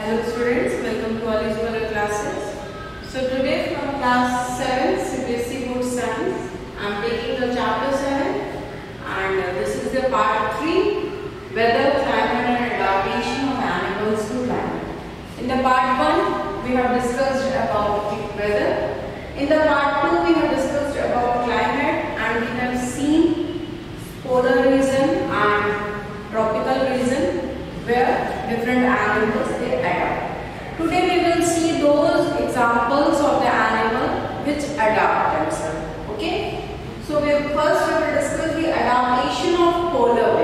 Hello students, welcome to all Isbara classes. So today from class 7 CBSE Board Science, I am taking the chapter 7 and uh, this is the part 3 Weather, Climate and Adaptation of Animals to Climate. In the part 1 we have discussed about the weather. In the part 2 we have discussed about climate and we have seen polar region and tropical region where different animals Today we will see those examples of the animal which adapt themselves. Okay? So we first we will discuss the adaptation of polar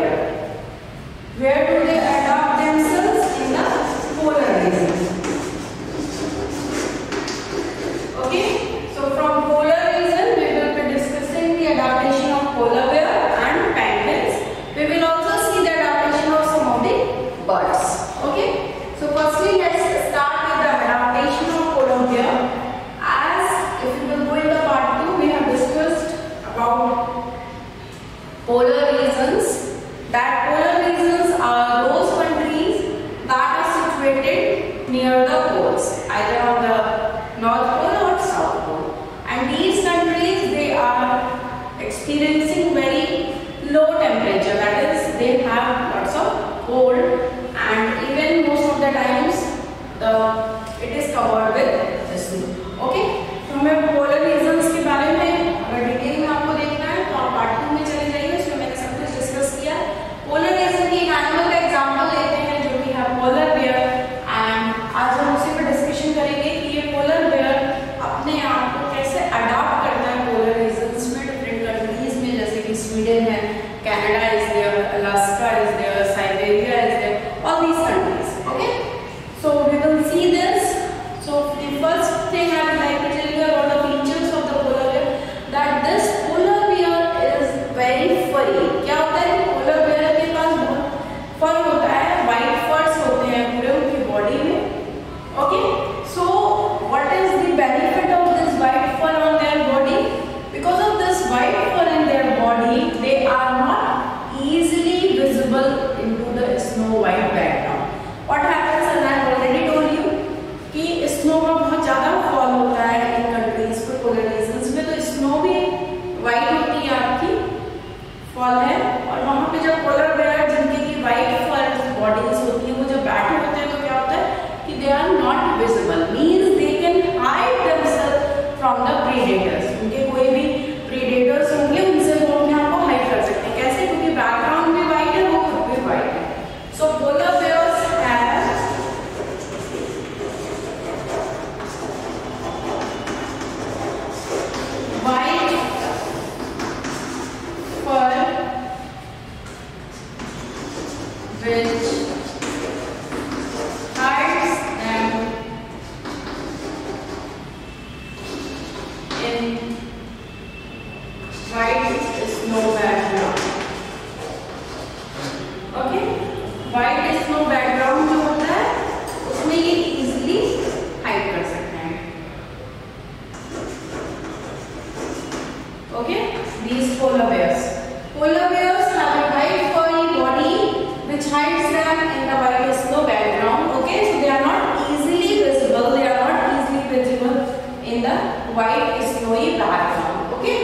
white snowy background. Okay?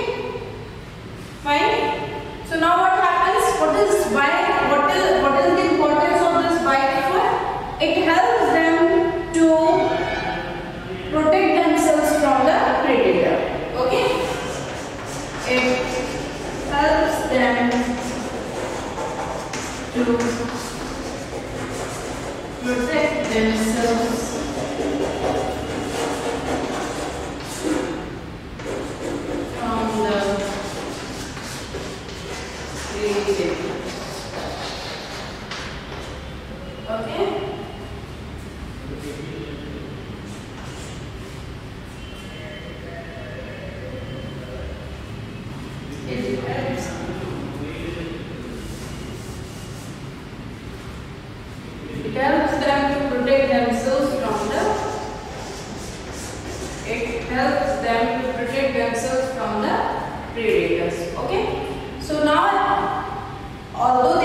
Fine? So now what happens? What is white? What is what is the importance of this white fur? It helps them to protect themselves from the predator. Okay? It helps them to protect themselves helps them to protect themselves from the predators. Okay. So now, although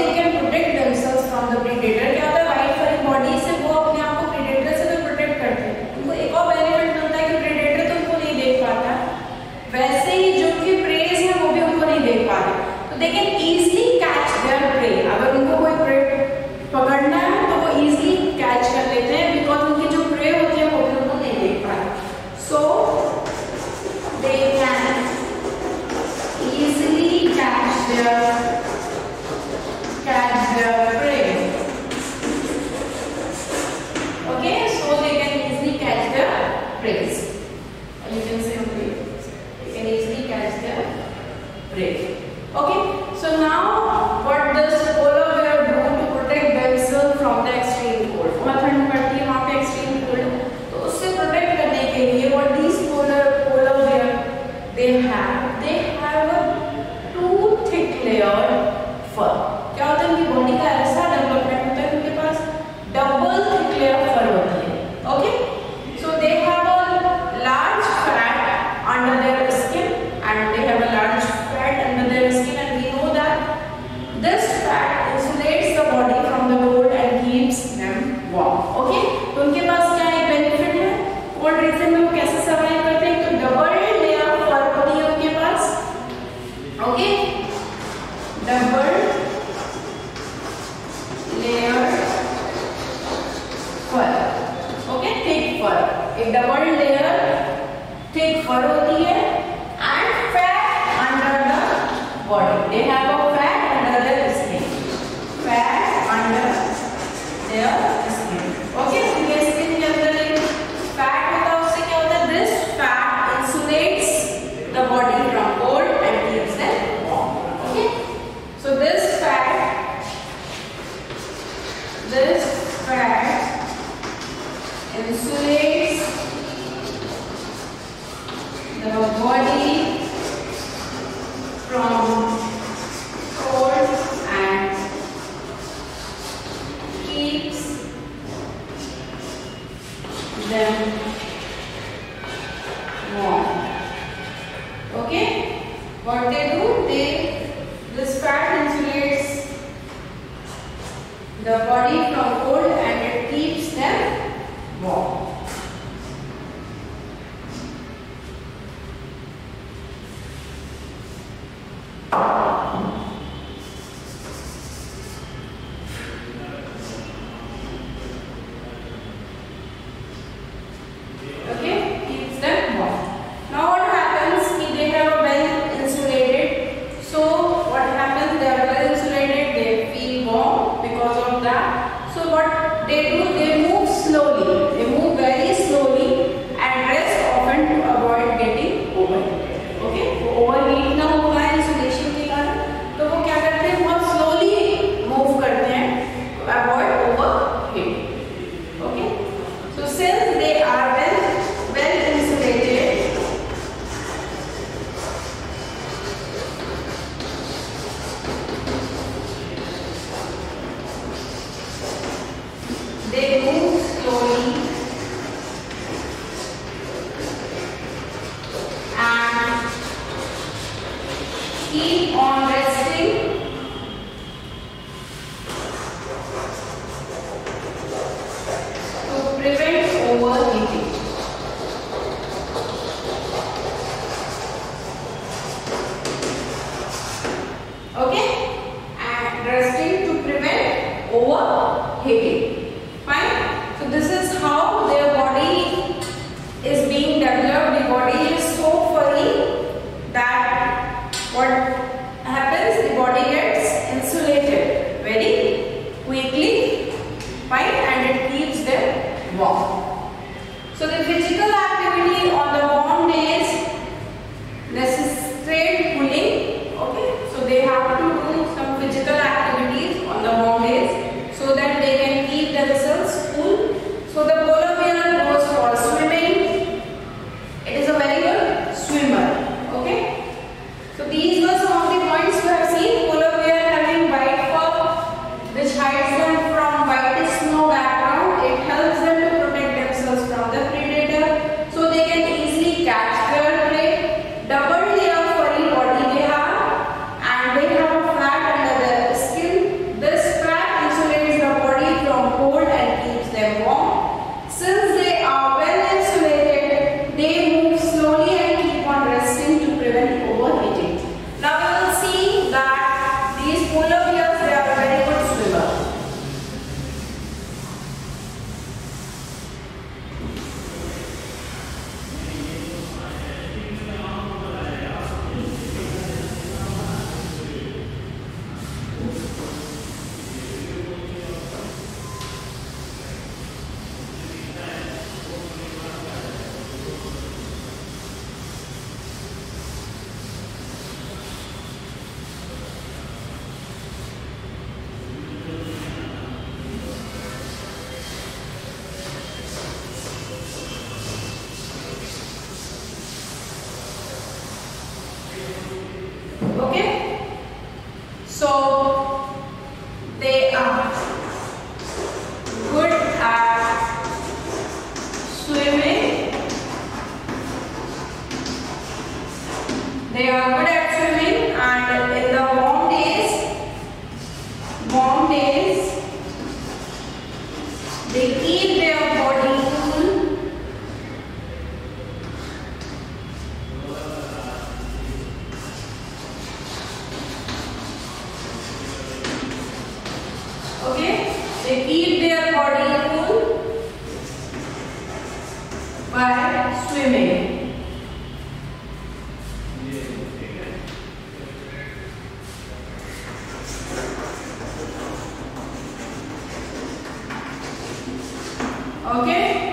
Okay?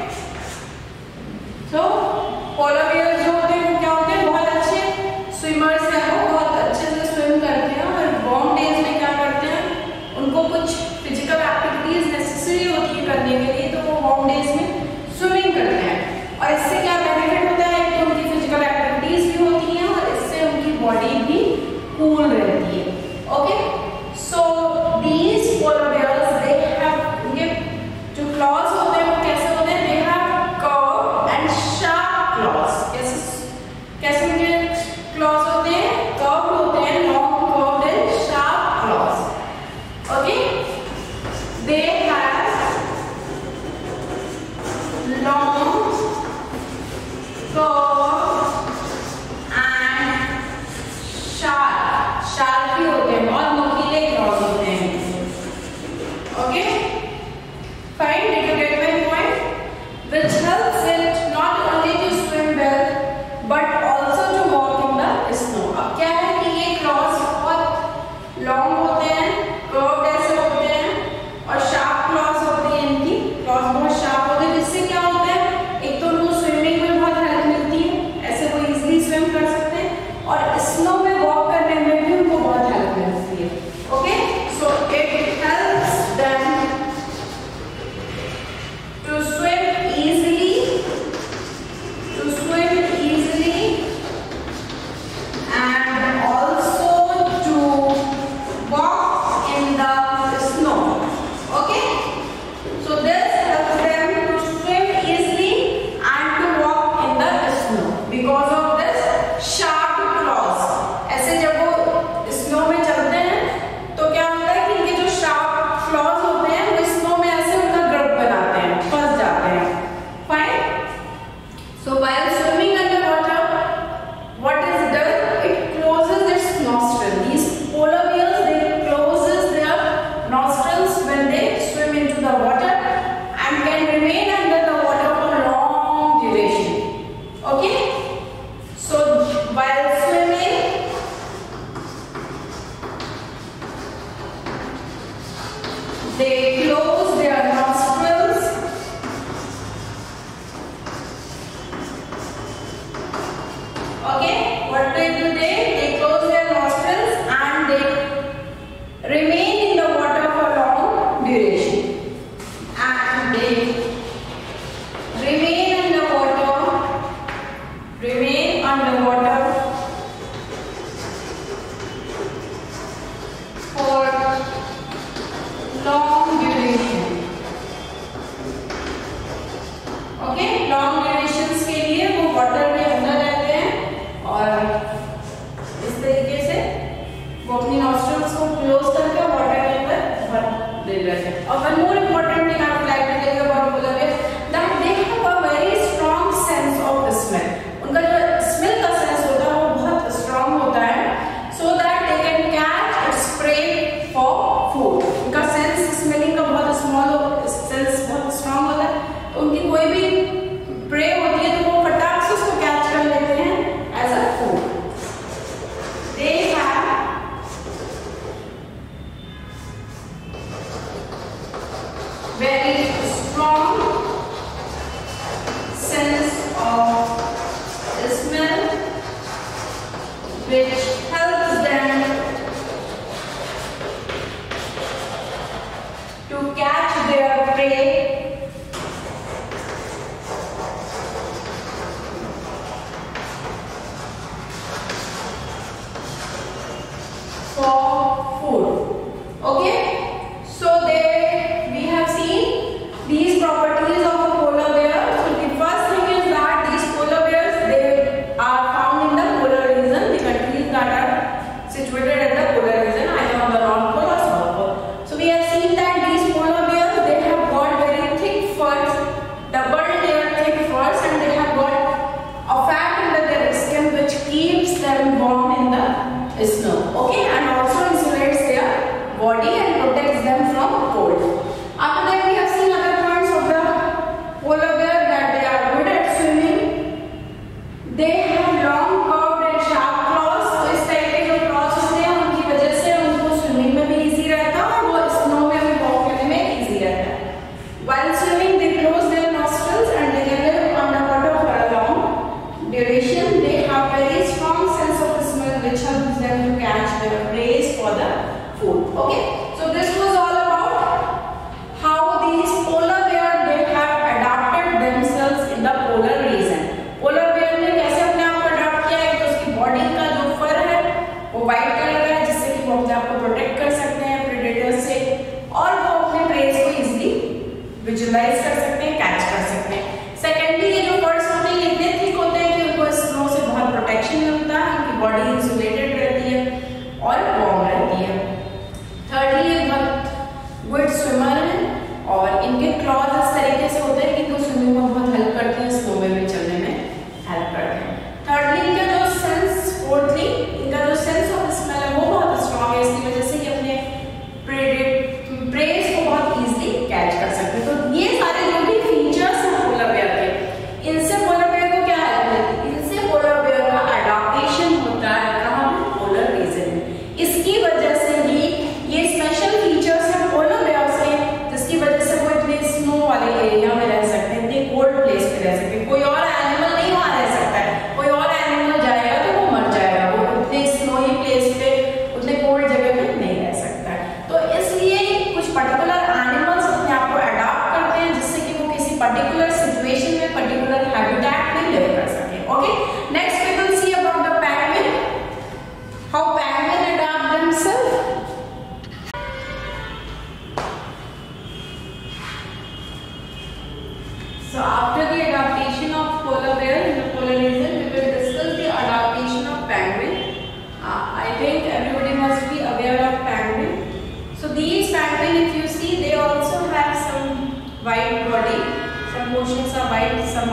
Bridge.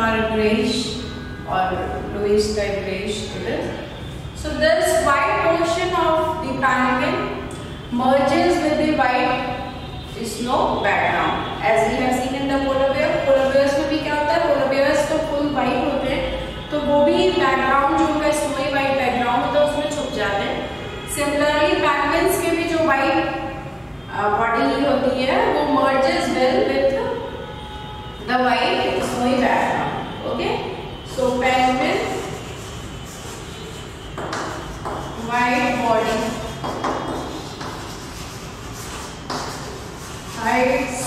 or grayish or bluish type grayish color. So this white portion of the ptarmigan merges with the white snow background. As we have seen in the polar bear, polar bears में भी क्या होता है? Polar bears तो full white होते हैं, तो वो भी background जो उनका snowy white background होता है उसमें छुप जाते हैं. Similarly, penguins के भी जो white body होती है, वो merges well with the white snowy background. Okay. So pen with wide body. Hides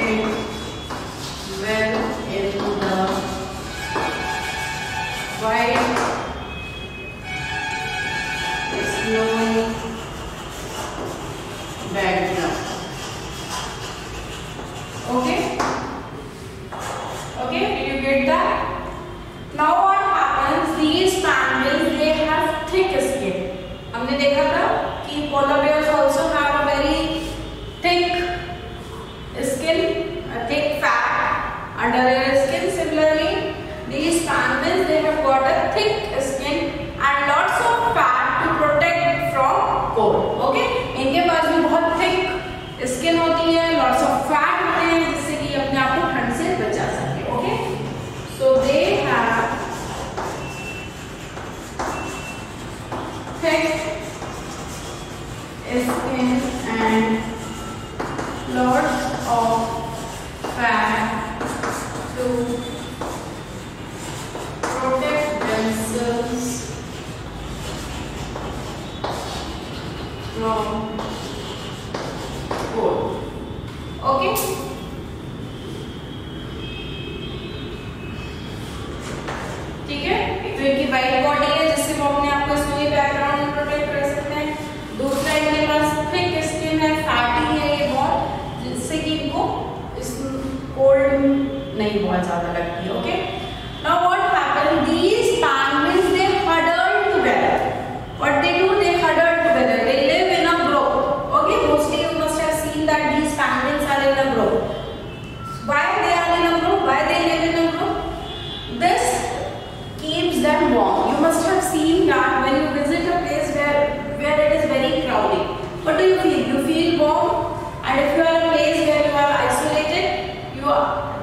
it well in the wide to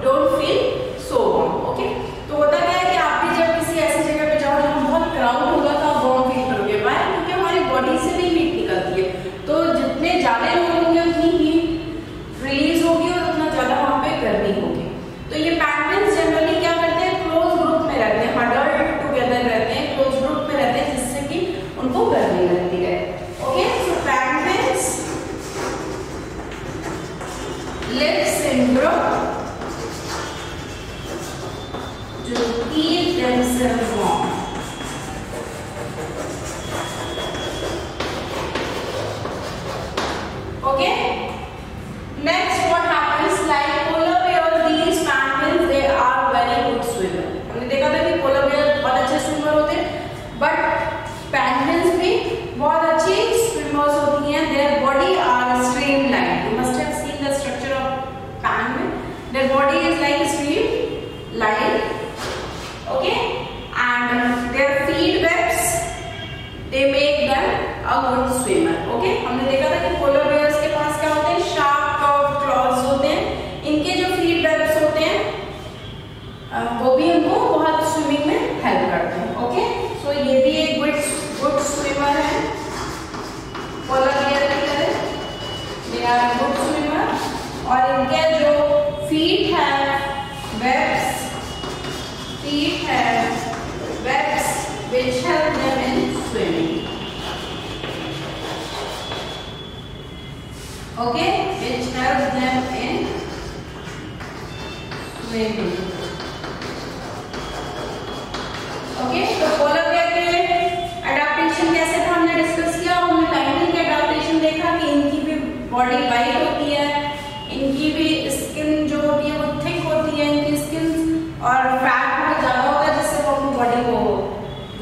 Don't feel their body is like a stream line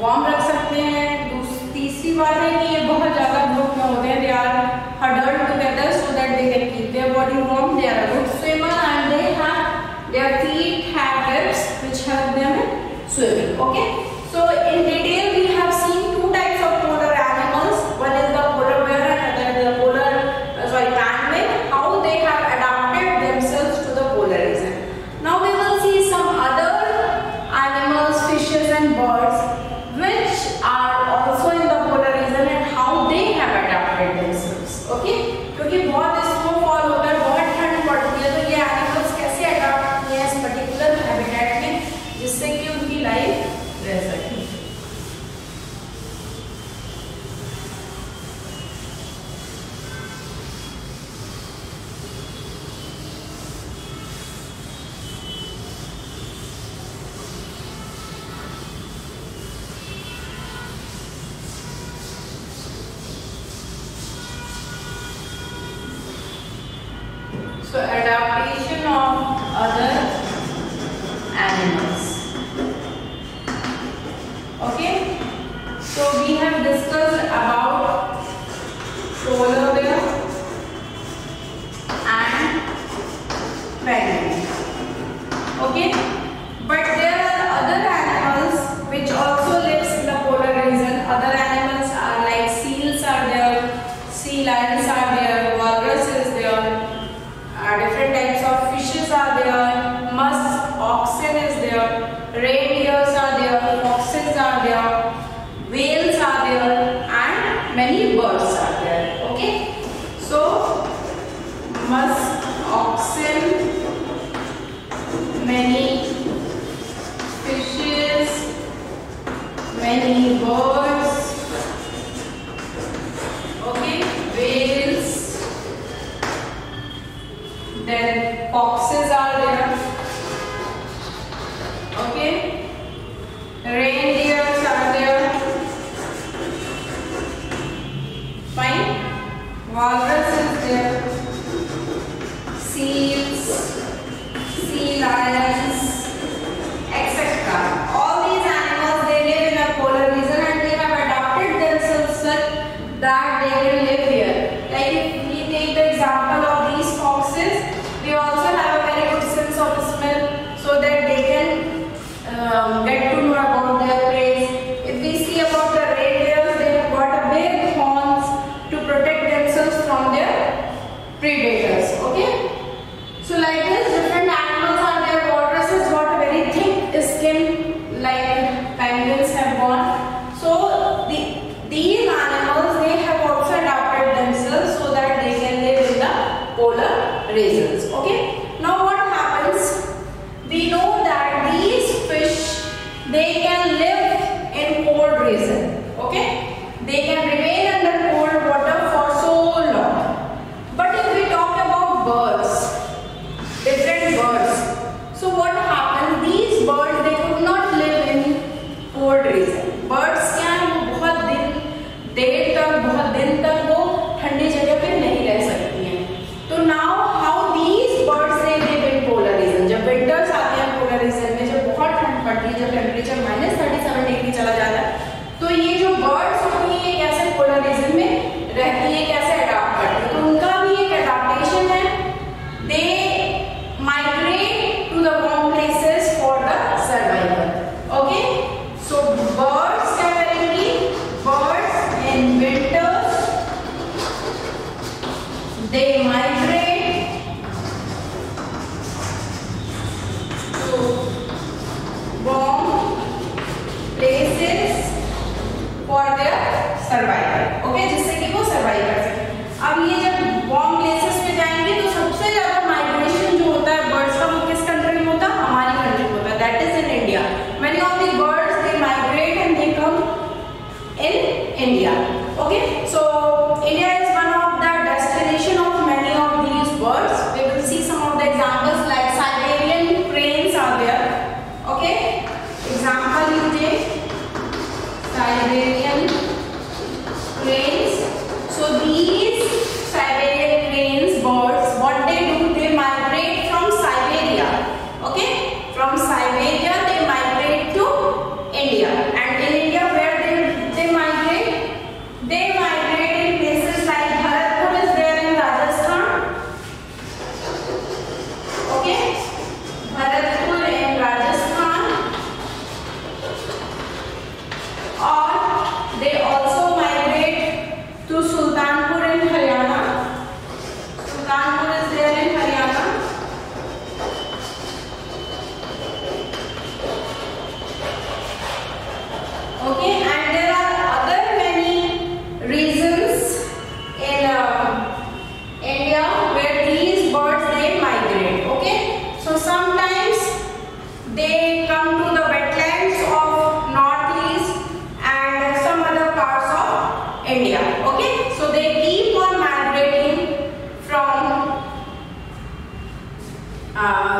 warm रख सकते हैं। तीसरी बात है कि ये बहुत ज़्यादा ग्रुप में होते हैं। They are huddle together so that they can keep their body warm they are good swimmer and they have their feet have hips which help them swimming okay? So adaptation of other musk oxen many fishes, many themselves from their predators. Okay. So like this different animals are their Walruses what grains. So these India. Okay, so they keep on migrating from uh,